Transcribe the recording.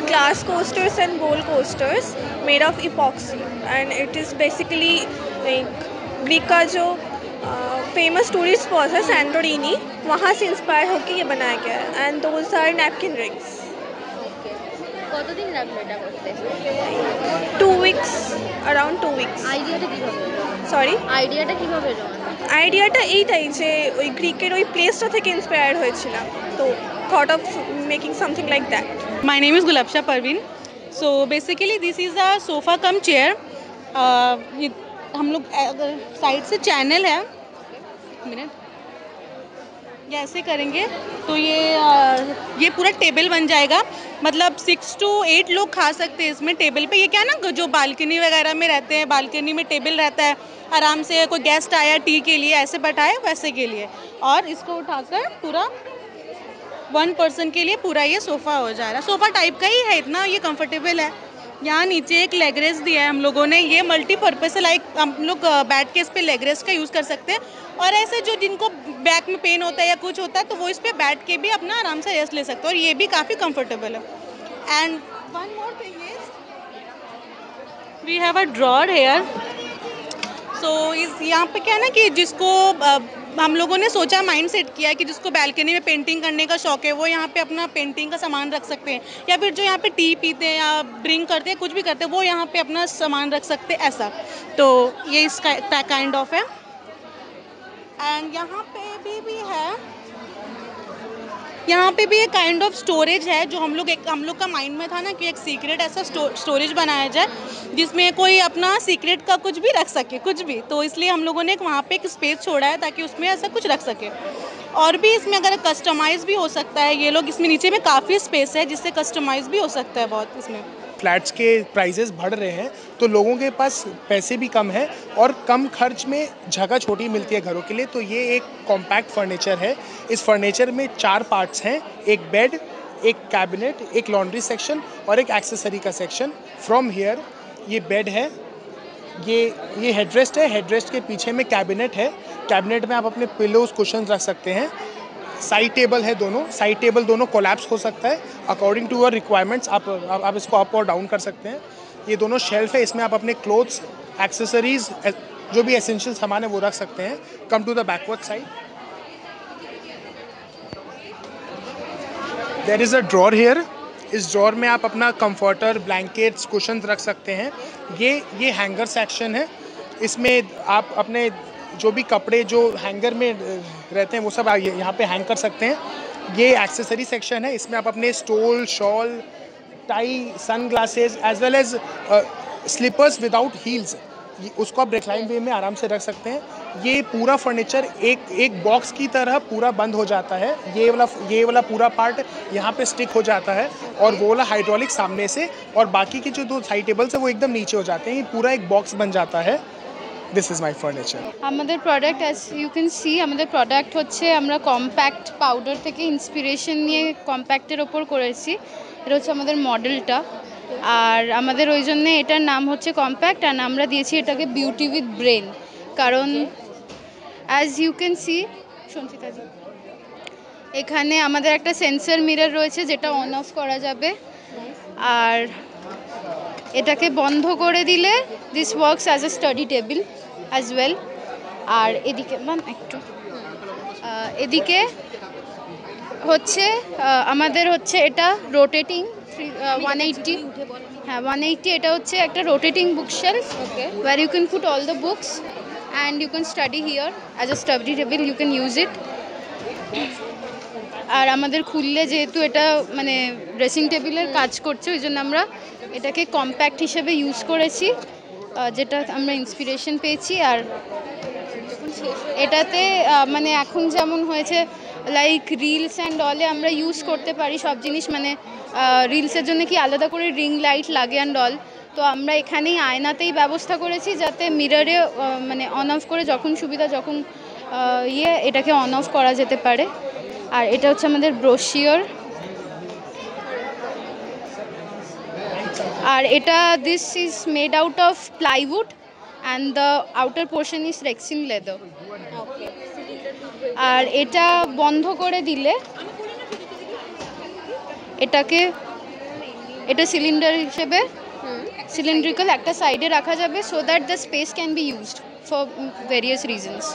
are glass coasters and bowl coasters made of epoxy and it is basically like Greek का जो famous tourist spot है Santorini वहाँ से inspire होकर ये बनाया गया है and those are napkin rings কতদিন লাগলো এটা করতে two weeks around two weeks আইডিয়াটা কিভাবে এলো? সরি আইডিয়াটা কিভাবে এলো মানে? আইডিয়াটা এইটাই যে ওই গ্রিকের ওই প্লেসটা থেকে ইন্সপায়ার হয়েছিলাম তো thought of making something like that. My name is Gulabsha Parveen. So basically this is a sofa cum chair. Uh, it, हम लोग साइड से चैनल है hai minute ऐसे करेंगे तो ये आ, ये पूरा टेबल बन जाएगा मतलब सिक्स टू एट लोग खा सकते हैं इसमें टेबल पे ये क्या ना जो बालकनी वगैरह में रहते हैं बालकनी में टेबल रहता है आराम से कोई गेस्ट आया टी के लिए ऐसे बैठाए वैसे के लिए और इसको उठाकर पूरा वन पर्सन के लिए पूरा ये सोफ़ा हो जा रहा है। सोफ़ा टाइप का ही है इतना, ये कंफर्टेबल है। यहाँ नीचे एक लेगरेस दिया है हम लोगों ने। ये मल्टीपर्पज़ है लाइक हम लोग बैठ के इस पर लेगरेस का यूज़ कर सकते हैं। और ऐसे जो जिनको बैक में पेन होता है या कुछ होता है तो वो इस पर बैठ के भी अपना आराम से रेस्ट ले सकते हैं। और ये भी काफ़ी कंफर्टेबल है। And one more thing is we have a drawer here so इस यहाँ पे क्या है ना कि जिसको हम लोगों ने सोचा माइंड सेट किया कि जिसको बैल्कनी में पेंटिंग करने का शौक है वो यहाँ पे अपना पेंटिंग का सामान रख सकते हैं। या फिर जो यहाँ पे टी पीते हैं या ड्रिंक करते हैं कुछ भी करते हैं वो यहाँ पे अपना सामान रख सकते हैं ऐसा। तो ये इसका काइंड ऑफ़ है। एंड यहाँ पे भी, भी है। यहाँ पे भी एक काइंड ऑफ़ स्टोरेज है जो हम लोग एक, हम लोग का माइंड में था ना कि एक सीक्रेट ऐसा स्टोरेज बनाया जाए, जिसमें कोई अपना सीक्रेट का कुछ भी रख सके, कुछ भी। तो इसलिए हम लोगों ने एक वहाँ पे एक स्पेस छोड़ा है ताकि उसमें ऐसा कुछ रख सके। और भी इसमें अगर कस्टमाइज़ भी हो सकता है, ये लोग इसमें नीचे में काफ़ी स्पेस है जिससे कस्टमाइज़ भी हो सकता है बहुत इसमें। फ्लैट्स के प्राइजेस बढ़ रहे हैं तो लोगों के पास पैसे भी कम है और कम खर्च में जगह छोटी मिलती है घरों के लिए तो ये एक कॉम्पैक्ट फर्नीचर है। इस फर्नीचर में चार पार्ट्स हैं, एक बेड एक कैबिनेट एक लॉन्ड्री सेक्शन और एक एक्सेसरी का सेक्शन फ्रॉम हेयर ये बेड है, ये ये हेडरेस्ट है हेडरेस्ट के पीछे में कैबिनेट है। कैबिनेट में आप अपने पिलोज कुशन रख सकते हैं। साइड टेबल है दोनों साइड टेबल दोनों कोलैप्स हो सकता है। अकॉर्डिंग टू योर रिक्वायरमेंट्स आप आप इसको अप और डाउन कर सकते हैं। ये दोनों शेल्फ है, इसमें आप अपने क्लोथ्स एक्सेसरीज जो भी एसेंशियल सामान है, वो रख सकते हैं। Come to the backward side there is a drawer here इस ड्रॉर में आप अपना कंफर्टर ब्लैंकेट्स कुशन रख सकते हैं। ये ये हैंगर सेक्शन है। इसमें आप अपने जो भी कपड़े, जो हैंगर में रहते हैं, वो सब यहाँ पे हैंग कर सकते हैं। ये एक्सेसरी सेक्शन है, इसमें आप अपने stole shawl tie sunglasses as well as slippers without heels उसको आप रिक्लाइन वे में आराम से रख सकते हैं। ये पूरा फर्नीचर एक एक बॉक्स की तरह पूरा बंद हो जाता है। ये वाला ये वाला पूरा पार्ट यहाँ पे स्टिक हो जाता है और वो वाला हाइड्रोलिक सामने से और बाकी के जो दो साइड टेबल्स हैं, वो एकदम नीचे हो जाते हैं। ये पूरा एक बॉक्स बन जाता है। দিস ইজ মাই ফার্নিচার আমাদের product as you can see আমাদের প্রোডাক্ট হচ্ছে আমরা কম্প্যাক্ট পাউডার থেকে ইন্সপিরেশন নিয়ে কম্প্যাক্টের ওপর করেছি। এটা হচ্ছে আমাদের মডেলটা আর আমাদের ওই জন্য এটার নাম হচ্ছে কম্প্যাক্ট অ্যান্ড আমরা দিয়েছি এটাকে বিউটি উইথ ব্রেন কারণ as you can see Sanchita ji এখানে আমাদের একটা সেন্সর মিরর রয়েছে, যেটা অন অফ করা যাবে। আর এটাকে বন্ধ করে দিলে this works as a study table as well আর এদিকে ম্যাম একটু। এদিকে হচ্ছে আমাদের হচ্ছে এটা রোটেটিং ওয়ান এইটটি হ্যাঁ ওয়ান এইটটি এটা হচ্ছে একটা rotating bookshelf okay where you can put all the books and you can study here as a study table you can use it আর আমাদের খুললে যেহেতু এটা মানে ড্রেসিং টেবিলের কাজ করছে ওই জন্য আমরা এটাকে কম্প্যাক্ট হিসেবে ইউজ করেছি। যেটা আমরা ইন্সপিরেশন পেয়েছি আর এটাতে মানে এখন যেমন হয়েছে লাইক রিলস অ্যান্ড অলে আমরা ইউজ করতে পারি সব জিনিস মানে রিলসের জন্য কি আলাদা করে রিং লাইট লাগে অ্যান্ড অল তো আমরা এখানেই আয়নাতেই ব্যবস্থা করেছি যাতে মিররে মানে অন অফ করে যখন সুবিধা, যখন ইয়ে এটাকে অন অফ করা যেতে পারে। আর এটা হচ্ছে আমাদের ব্রোশিওর আর এটা this is made out of plywood and the outer portion is rexine leather আর এটা বন্ধ করে দিলে এটাকে, এটা সিলিন্ডার হিসেবে সিলিন্ড্রিক্যাল একটা সাইডে রাখা যাবে so that the space can be used for various reasons